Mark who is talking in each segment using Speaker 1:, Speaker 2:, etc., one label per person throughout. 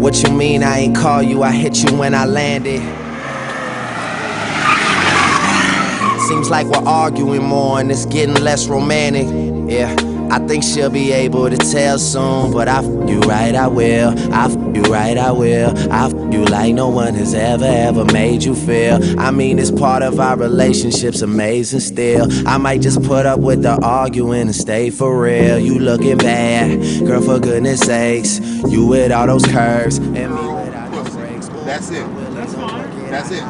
Speaker 1: What you mean I ain't call you? I hit you when I landed. Seems like we're arguing more and it's getting less romantic. Yeah. I think she'll be able to tell soon, but I f you right, I will. I f you right, I will. I f you like no one has ever, ever made you feel. I mean, it's part of our relationship's amazing still. I might just put up with the arguing and stay for real. You looking bad, girl, for goodness sakes. You with all those curves and me without those brakes.
Speaker 2: That's it.
Speaker 1: That's
Speaker 2: fine. That's it.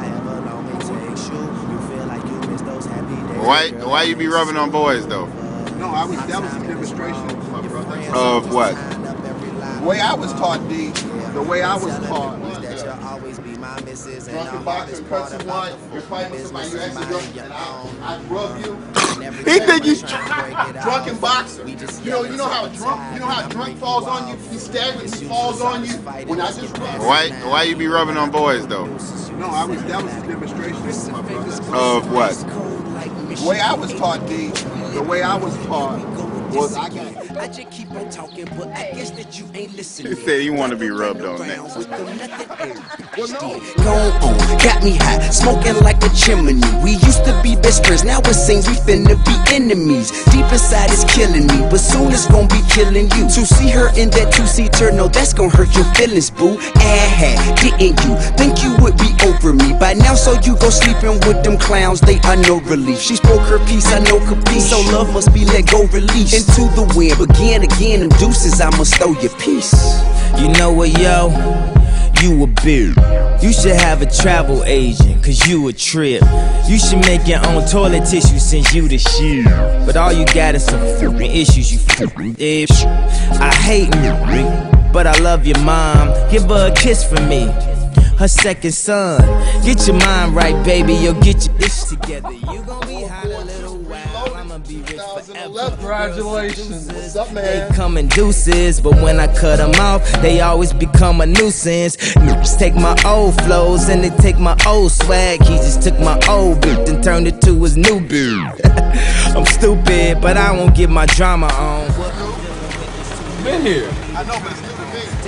Speaker 3: Why why you be rubbing on boys though?
Speaker 2: No, I was. That was a demonstration.
Speaker 3: Of what?
Speaker 2: The way I was taught, D. The way I was taught. Drunken boxer, cut someone. You're fighting with somebody. You actually drunk, and I, I rub you.
Speaker 3: He think he's
Speaker 2: drunken boxer. You know, you know how a drunk, you know how a drunk falls on you. He staggers, he falls on you. When I just rub.
Speaker 3: Why why you be rubbing on boys though?
Speaker 2: No, I was. That was a demonstration.
Speaker 3: Of what?
Speaker 2: The way I was taught, D. The way I was taught was I got.
Speaker 1: I just keep on talking, but I guess that you ain't listening.
Speaker 3: He said he want to be rubbed on next.
Speaker 2: Well, no.
Speaker 1: Go on, got me hot, smoking like a chimney. We used to be best friends, now it seems we finna be enemies. Deep inside it's killing me, but soon it's gonna be killing you. To see her in that two-seater, no, that's gonna hurt your feelings, boo. Ah, didn't you think you would be over me by now? So you go sleeping with them clowns, they are no relief. She spoke her piece, I know capiche, so love must be let go, release into the wind. Begin again, them deuces, I must throw your piece.
Speaker 4: You know what, yo? You a beard. You should have a travel agent, cause you a trip. You should make your own toilet tissue since you the shit. But all you got is some fucking issues, you fucking bitch. I hate you, but I love your mom. Give her a kiss for me. Her second son. Get your mind right, baby. Yo, get your ish together. You gon' I'ma be rich forever.
Speaker 2: Congratulations. What's up,
Speaker 4: They come in deuces, but when I cut them off, they always become a nuisance. Niggas take my old flows and they take my old swag. He just took my old beat and turned it to his new beat. I'm stupid, but I won't get my drama on.
Speaker 5: Been here.
Speaker 2: I know, but it's still a big.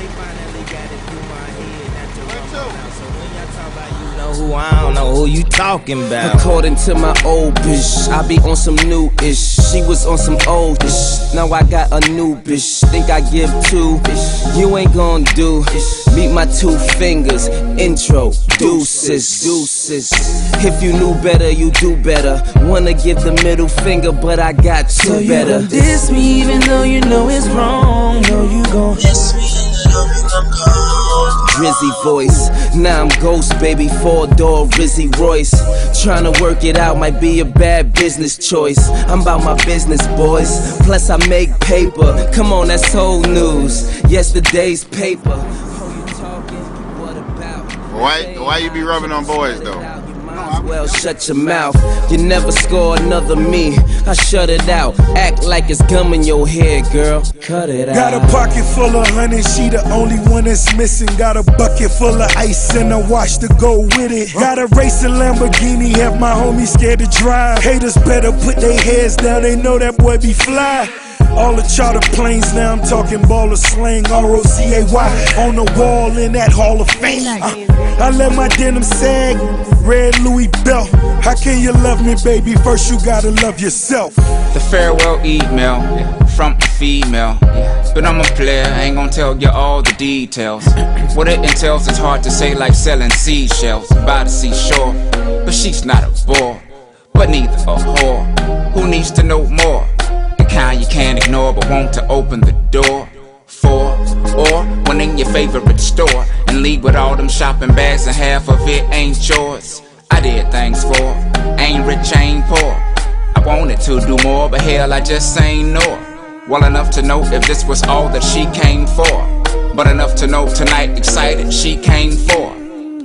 Speaker 4: Know who I don't know who you talking about.
Speaker 1: According to my old bitch, I be on some new ish. She was on some old ish. Now I got a new bitch. Think I give two? You ain't gon' do. Meet my two fingers. Intro. Deuces. Deuces. If you knew better, you do better. Wanna give the middle finger, but I got two
Speaker 4: So you
Speaker 1: better.
Speaker 4: gon' diss me even though you know it's wrong. No, you gon'.
Speaker 1: Drizzy voice. Now I'm ghost, baby, four door Rizzy Royce. Tryna work it out might be a bad business choice. I'm about my business, boys. Plus, I make paper. Come on, that's old news. Yesterday's paper. Oh?
Speaker 3: Why why you be rubbing on boys though?
Speaker 1: Well, shut your mouth. You never score another me. I shut it out. Act like it's gum in your head, girl. Cut it out.
Speaker 6: Got a pocket full of honey, she the only one that's missing. Got a bucket full of ice and a watch to go with it. Got a racing Lamborghini, have my homies scared to drive. Haters better put their heads down, they know that boy be fly. All the charter planes, now I'm talking baller slang, R-O-C-A-Y on the wall in that Hall of Fame. Uh, I let my denim sag, red Louis belt. How can you love me, baby? First you gotta love yourself.
Speaker 5: The farewell email from a female. But I'm a player, I ain't gonna tell you all the details. What it entails is hard to say, like selling seashells by the seashore. But she's not a bore, but neither a whore. Who needs to know more? Kind you can't ignore, but want to open the door for. Or when in your favorite store and leave with all them shopping bags and half of it ain't yours. I did things for, ain't rich, ain't poor. I wanted to do more, but hell, I just ain't know. Well enough to know if this was all that she came for. But enough to know tonight, excited she came for.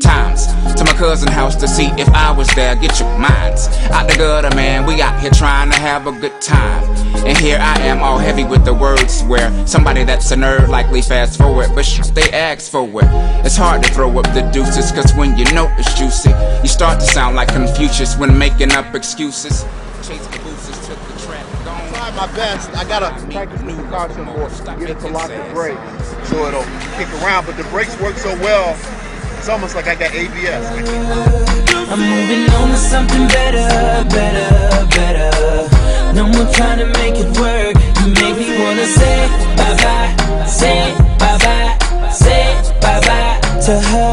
Speaker 5: Times to my cousin house to see if I was there. Get your minds out the gutter, man. We out here trying to have a good time. And here I am all heavy with the words where somebody that's a nerd likely fast forward, but sh- they ask for it. It's hard to throw up the deuces, cause when you know it's juicy, you start to sound like Confucius when making up excuses. Chase cabooses took the track. I
Speaker 2: tried my best. I gotta practice new content Stop get it to lock the brake so it'll kick around, but the brakes work so well it's almost like I got ABS.
Speaker 4: I'm moving on to something better, better. Trying to make it work. You make me wanna say bye-bye Say bye-bye Say bye-bye To her.